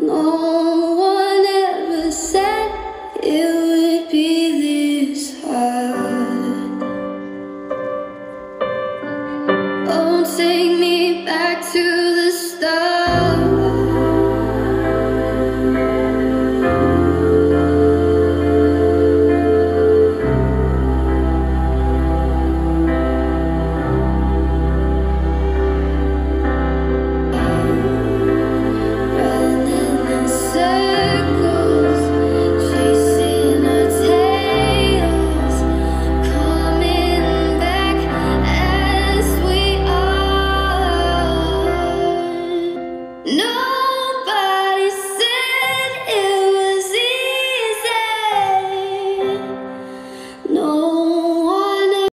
No.